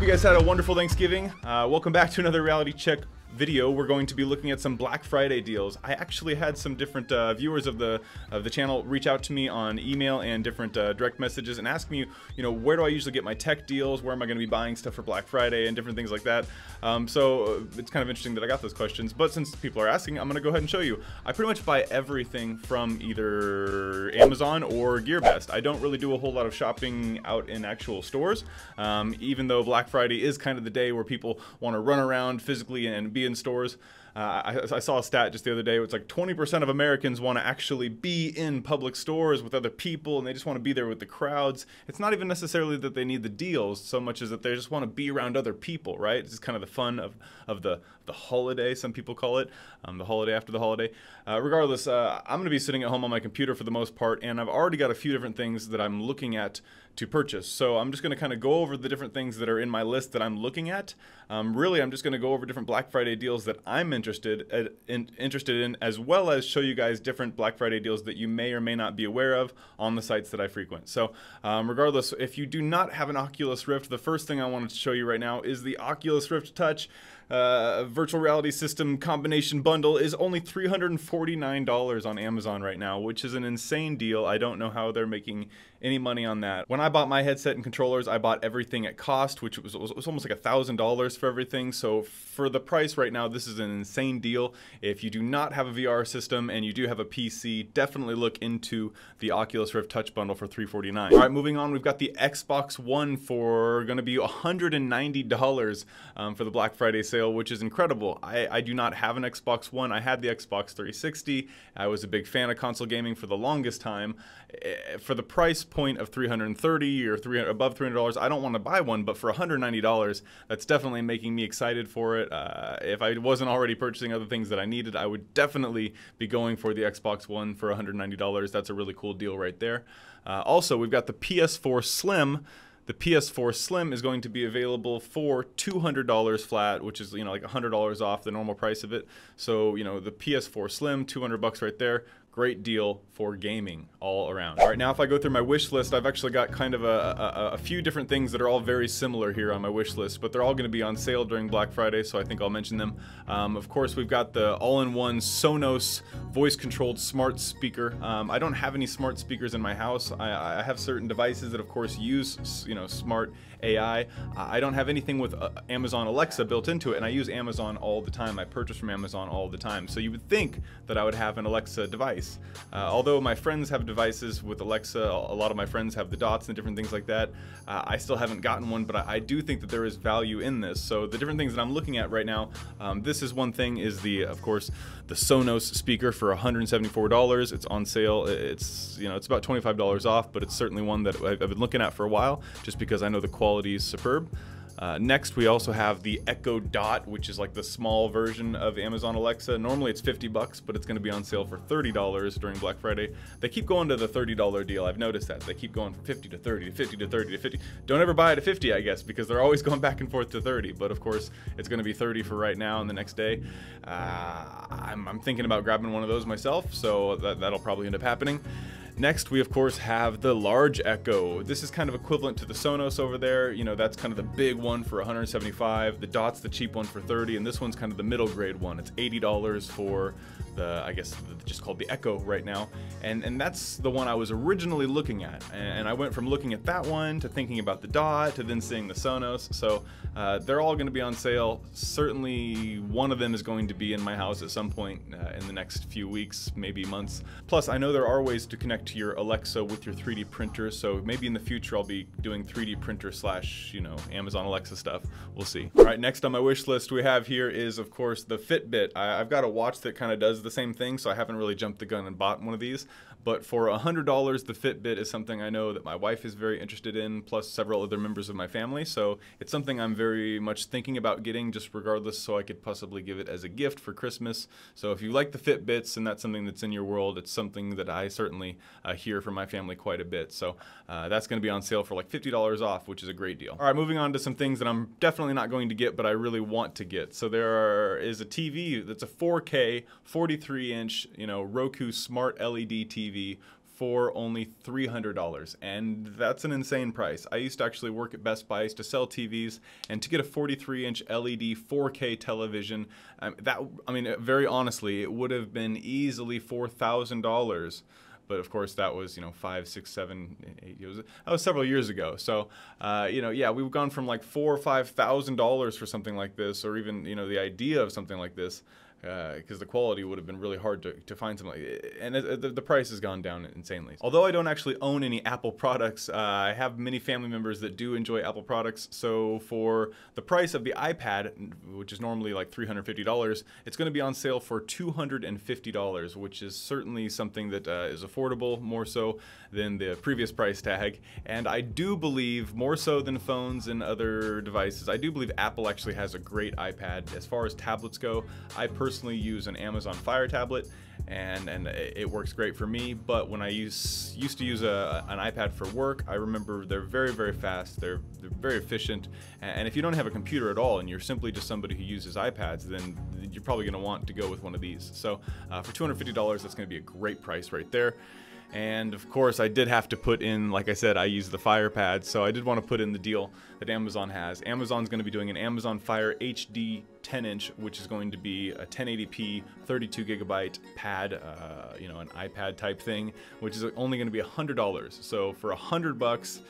Hope you guys had a wonderful Thanksgiving. Uh, welcome back to another reality check video, we're going to be looking at some Black Friday deals. I actually had some different uh, viewers of the of the channel reach out to me on email and different uh, direct messages and ask me, you know, where do I usually get my tech deals? Where am I going to be buying stuff for Black Friday and different things like that? Um, so uh, it's kind of interesting that I got those questions. But since people are asking, I'm going to go ahead and show you. I pretty much buy everything from either Amazon or GearBest. I don't really do a whole lot of shopping out in actual stores, um, even though Black Friday is kind of the day where people want to run around physically and be in stores. Uh, I, I, saw a stat just the other day. It's like 20% of Americans want to actually be in public stores with other people, and they just want to be there with the crowds. It's not even necessarily that they need the deals so much as that they just want to be around other people, right? It's kind of the fun of, of the the holiday. Some people call it um, the holiday after the holiday. Uh, regardless, uh, I'm going to be sitting at home on my computer for the most part, and I've already got a few different things that I'm looking at to purchase. So I'm just going to kind of go over the different things that are in my list that I'm looking at. Um, really, I'm just going to go over different Black Friday deals that I'm interested in, interested in, as well as show you guys different Black Friday deals that you may or may not be aware of on the sites that I frequent. So um, regardless, if you do not have an Oculus Rift, the first thing I wanted to show you right now is the Oculus Rift Touch uh, virtual reality system combination bundle is only $349 on Amazon right now, which is an insane deal. I don't know how they're making any money on that. When I bought my headset and controllers, I bought everything at cost, which was, was almost like a $1,000 for everything. So for the price right now, this is an insane deal. If you do not have a VR system and you do have a PC, definitely look into the Oculus Rift Touch bundle for 349. All right, moving on, we've got the Xbox One for going to be $190 um, for the Black Friday sale, which is incredible. I, I do not have an Xbox One. I had the Xbox 360. I was a big fan of console gaming for the longest time. Eh, for the price point of 330 or 300 above $300, I don't want to buy one, but for $190, that's definitely making me excited for it. Uh, if I wasn't already purchasing other things that I needed, I would definitely be going for the Xbox One for $190. That's a really cool deal right there. Uh, also, we've got the PS4 Slim. The PS4 Slim is going to be available for $200 flat, which is you know like $100 off the normal price of it. So you know the PS4 Slim, 200 bucks right there great deal for gaming all around. All right, now if I go through my wish list, I've actually got kind of a, a, a, few different things that are all very similar here on my wish list, but they're all going to be on sale during Black Friday, so I think I'll mention them. Um, of course, we've got the all-in-one Sonos voice-controlled smart speaker. Um, I don't have any smart speakers in my house. I, I, have certain devices that, of course, use you know smart AI. I don't have anything with uh, Amazon Alexa built into it, and I use Amazon all the time. I purchase from Amazon all the time, so you would think that I would have an Alexa device device. Uh, although my friends have devices with Alexa, a lot of my friends have the dots and different things like that. Uh, I still haven't gotten one, but I, I, do think that there is value in this. So the different things that I'm looking at right now, um, this is one thing is the, of course, the Sonos speaker for $174. It's on sale. It's, you know, it's about $25 off, but it's certainly one that I've been looking at for a while just because I know the quality is superb. Uh, next, we also have the Echo Dot, which is like the small version of Amazon Alexa. Normally it's 50 bucks, but it's going to be on sale for $30 during Black Friday. They keep going to the $30 deal. I've noticed that. They keep going from 50 to 30 to 50 to 30 to 50. Don't ever buy it at 50, I guess, because they're always going back and forth to 30. But of course, it's going to be 30 for right now and the next day. Uh, I'm, I'm, thinking about grabbing one of those myself, so that, that'll probably end up happening. Next, we of course have the large Echo. This is kind of equivalent to the Sonos over there. You know, that's kind of the big one for 175. The Dot's the cheap one for 30, and this one's kind of the middle grade one. It's $80 for the, I guess, just called the Echo right now. And, and that's the one I was originally looking at. And I went from looking at that one to thinking about the Dot to then seeing the Sonos. So uh, they're all going to be on sale. Certainly one of them is going to be in my house at some point uh, in the next few weeks, maybe months. Plus, I know there are ways to connect to your Alexa with your 3D printer. So maybe in the future I'll be doing 3D printer slash, you know, Amazon Alexa stuff. We'll see. All right, next on my wish list we have here is, of course, the Fitbit. I, have got a watch that kind of does the same thing, so I haven't really jumped the gun and bought one of these. But for $100, the Fitbit is something I know that my wife is very interested in, plus several other members of my family. So it's something I'm very much thinking about getting, just regardless, so I could possibly give it as a gift for Christmas. So if you like the Fitbits and that's something that's in your world, it's something that I certainly uh, hear from my family quite a bit. So uh, that's going to be on sale for like $50 off, which is a great deal. All right, moving on to some things that I'm definitely not going to get, but I really want to get. So there are, is a TV that's a 4K, 43 inch, you know, Roku smart LED TV for only $300. And that's an insane price. I used to actually work at Best Buy to sell TVs, and to get a 43 inch LED 4K television, um, that, I mean, very honestly, it would have been easily $4,000 but of course that was you know five, six, seven, eight years. That was several years ago. So uh, you know, yeah, we've gone from like four or five thousand dollars for something like this, or even you know the idea of something like this, because uh, the quality would have been really hard to, to find something like and the, the, price has gone down insanely. Although I don't actually own any Apple products, uh, I have many family members that do enjoy Apple products. So for the price of the iPad, which is normally like $350, it's going to be on sale for $250, which is certainly something that uh, is affordable, more so than the previous price tag. And I do believe, more so than phones and other devices, I do believe Apple actually has a great iPad. As far as tablets go, I personally personally use an Amazon Fire tablet and and it works great for me. But when I use used to use a, an iPad for work, I remember they're very very fast. They're they're very efficient. And if you don't have a computer at all and you're simply just somebody who uses iPads, then you're probably going to want to go with one of these. So uh, for $250, that's going to be a great price right there. And of course, I did have to put in, like I said, I use the Fire Pad, so I did want to put in the deal that Amazon has. Amazon's going to be doing an Amazon Fire HD 10 inch, which is going to be a 1080p 32 gigabyte pad, uh, you know, an iPad type thing, which is only going to be $100. So for 100 bucks,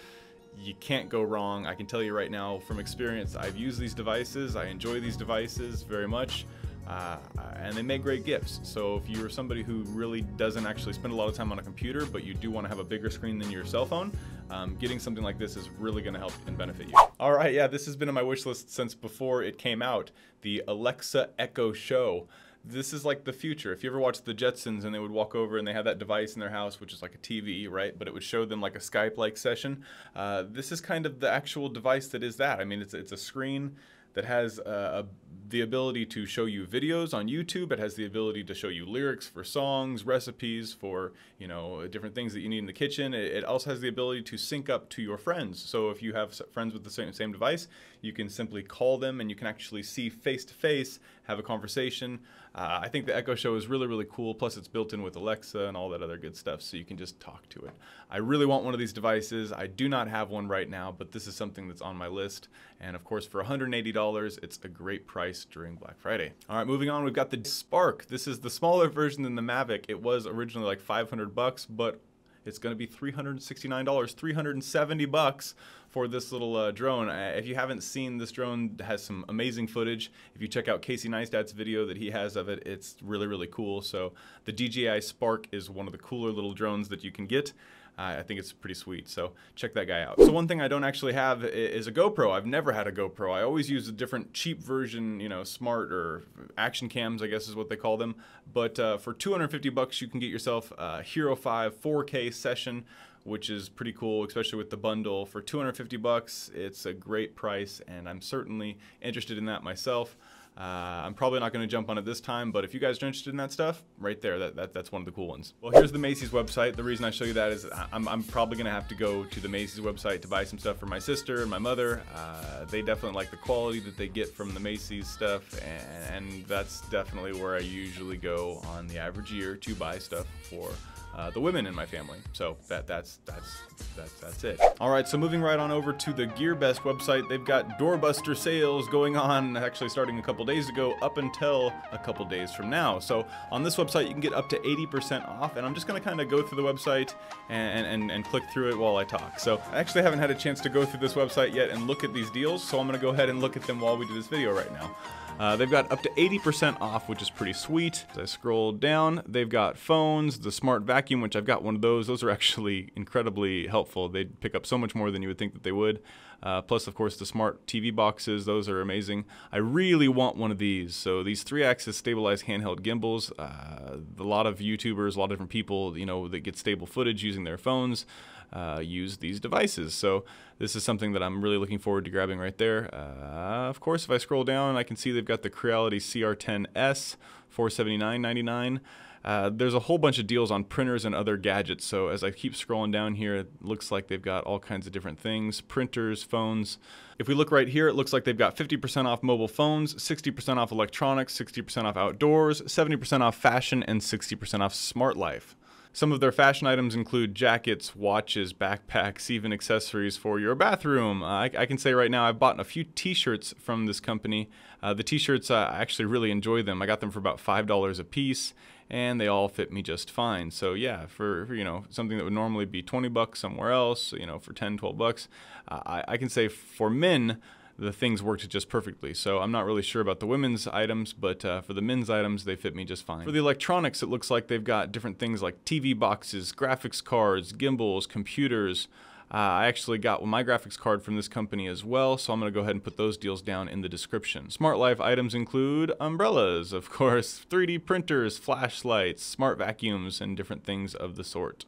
you can't go wrong. I can tell you right now from experience, I've used these devices. I enjoy these devices very much. Uh, and they make great gifts. So if you're somebody who really doesn't actually spend a lot of time on a computer, but you do want to have a bigger screen than your cell phone, um, getting something like this is really going to help and benefit you. All right, yeah, this has been on my wish list since before it came out. The Alexa Echo Show this is like the future. If you ever watched the Jetsons and they would walk over and they had that device in their house, which is like a TV, right? But it would show them like a Skype-like session. Uh, this is kind of the actual device that is that. I mean, it's it's a screen that has uh, the ability to show you videos on YouTube. It has the ability to show you lyrics for songs, recipes for you know different things that you need in the kitchen. It, it also has the ability to sync up to your friends. So if you have friends with the same, same device, you can simply call them and you can actually see face to face, have a conversation. Uh, I think the Echo Show is really, really cool. Plus, it's built in with Alexa and all that other good stuff, so you can just talk to it. I really want one of these devices. I do not have one right now, but this is something that's on my list. And of course, for $180, it's a great price during Black Friday. All right, moving on, we've got the Spark. This is the smaller version than the Mavic. It was originally like 500 bucks, but it's going to be $369, 370 bucks for this little uh, drone. Uh, if you haven't seen this drone, has some amazing footage. If you check out Casey Neistat's video that he has of it, it's really, really cool. So the DJI Spark is one of the cooler little drones that you can get. I think it's pretty sweet. So check that guy out. So one thing I don't actually have is a GoPro. I've never had a GoPro. I always use a different cheap version, you know, smart or action cams, I guess is what they call them. But uh, for 250 bucks, you can get yourself a Hero 5 4K session which is pretty cool, especially with the bundle. For 250 bucks, it's a great price, and I'm certainly interested in that myself. Uh, I'm probably not going to jump on it this time, but if you guys are interested in that stuff, right there, that, that, that's one of the cool ones. Well, here's the Macy's website. The reason I show you that is I'm, I'm probably going to have to go to the Macy's website to buy some stuff for my sister and my mother. Uh, they definitely like the quality that they get from the Macy's stuff, and, and that's definitely where I usually go on the average year to buy stuff for uh, the women in my family. So that that's that's that's that's it. All right, so moving right on over to the GearBest website, they've got doorbuster sales going on actually starting a couple days ago up until a couple days from now. So on this website, you can get up to 80% off, and I'm just gonna kind of go through the website and, and, and click through it while I talk. So I actually haven't had a chance to go through this website yet and look at these deals, so I'm gonna go ahead and look at them while we do this video right now. Uh, they've got up to 80% off, which is pretty sweet. As I scroll down, they've got phones, the smart vacuum, which I've got one of those. Those are actually incredibly helpful. They pick up so much more than you would think that they would. Uh, plus, of course, the smart TV boxes, those are amazing. I really want one of these. So these three-axis stabilized handheld gimbals, uh, a lot of YouTubers, a lot of different people, you know, that get stable footage using their phones uh, use these devices. So this is something that I'm really looking forward to grabbing right there. Uh, of course, if I scroll down, I can see they've got the Creality CR10S, 479.99. Uh, there's a whole bunch of deals on printers and other gadgets. So as I keep scrolling down here, it looks like they've got all kinds of different things, printers, phones. If we look right here, it looks like they've got 50% off mobile phones, 60% off electronics, 60% off outdoors, 70% off fashion, and 60% off smart life. Some of their fashion items include jackets, watches, backpacks, even accessories for your bathroom. Uh, I, I, can say right now I've bought a few t-shirts from this company. Uh, the t-shirts, uh, I actually really enjoy them. I got them for about $5 a piece and they all fit me just fine. So yeah, for, for, you know something that would normally be 20 bucks somewhere else, you know for 10, 12 bucks, uh, I, I, can say for men the things worked just perfectly. So I'm not really sure about the women's items, but uh, for the men's items, they fit me just fine. For the electronics, it looks like they've got different things like TV boxes, graphics cards, gimbals, computers. Uh, I actually got my graphics card from this company as well, so I'm going to go ahead and put those deals down in the description. Smart Life items include umbrellas, of course, 3D printers, flashlights, smart vacuums, and different things of the sort.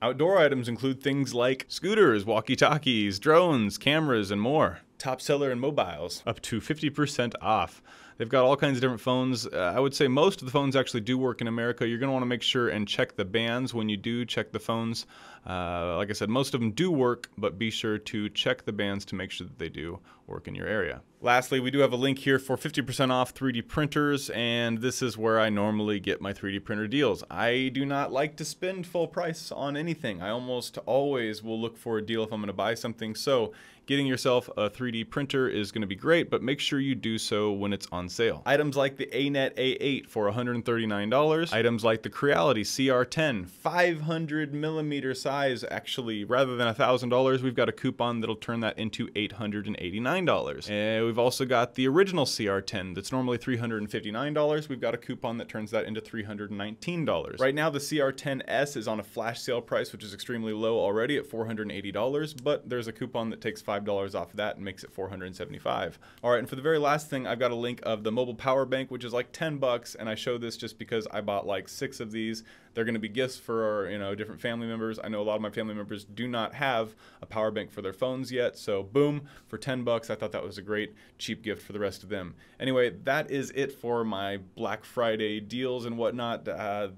Outdoor items include things like scooters, walkie-talkies, drones, cameras, and more. Top seller in mobiles, up to 50% off. They've got all kinds of different phones. Uh, I would say most of the phones actually do work in America. You're going to want to make sure and check the bands when you do check the phones. Uh, like I said, most of them do work, but be sure to check the bands to make sure that they do work in your area. Lastly, we do have a link here for 50% off 3D printers, and this is where I normally get my 3D printer deals. I do not like to spend full price on anything. I almost always will look for a deal if I'm going to buy something. So getting yourself a 3D printer is going to be great, but make sure you do so when it's on sale. Items like the ANET A8 for $139. Items like the Creality CR10, 500 millimeter size actually, rather than $1,000, we've got a coupon that'll turn that into $889. And we've also got the original CR10 that's normally $359. We've got a coupon that turns that into $319. Right now, the CR10S is on a flash sale price, which is extremely low already at $480, but there's a coupon that takes $5 off of that and makes it 475. All right, and for the very last thing, I've got a link of the mobile power bank, which is like 10 bucks, and I show this just because I bought like six of these. They're going to be gifts for you know different family members. I know a lot of my family members do not have a power bank for their phones yet, so boom, for 10 bucks, I thought that was a great cheap gift for the rest of them. Anyway, that is it for my Black Friday deals and whatnot. Uh,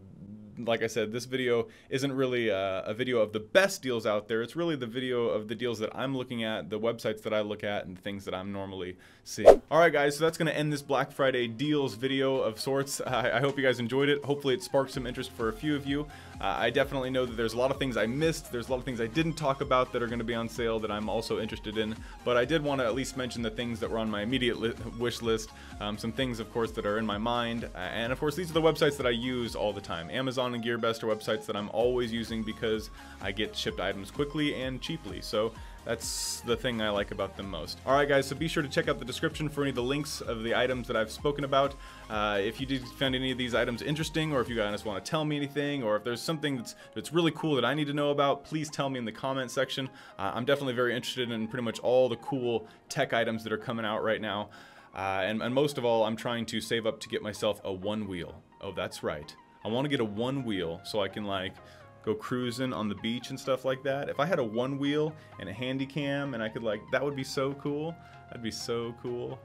like I said, this video isn't really a, a, video of the best deals out there. It's really the video of the deals that I'm looking at, the websites that I look at, and things that I'm normally seeing. All right, guys, so that's going to end this Black Friday deals video of sorts. I, I, hope you guys enjoyed it. Hopefully it sparked some interest for a few of you. Uh, I definitely know that there's a lot of things I missed. There's a lot of things I didn't talk about that are going to be on sale that I'm also interested in. But I did want to at least mention the things that were on my immediate li wish list. Um, some things, of course, that are in my mind. Uh, and of course, these are the websites that I use all the time. Amazon and GearBest are websites that I'm always using because I get shipped items quickly and cheaply. So that's the thing I like about them most. Alright guys, so be sure to check out the description for any of the links of the items that I've spoken about. Uh, if you did find any of these items interesting, or if you guys want to tell me anything, or if there's something that's, that's really cool that I need to know about, please tell me in the comment section. Uh, I'm definitely very interested in pretty much all the cool tech items that are coming out right now. Uh, and, and most of all, I'm trying to save up to get myself a one wheel. Oh, that's right. I want to get a one wheel so I can like go cruising on the beach and stuff like that. If I had a one wheel and a handy cam and I could like, that would be so cool. That'd be so cool.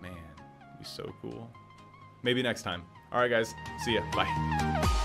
Man, be so cool. Maybe next time. All right, guys. See ya. Bye.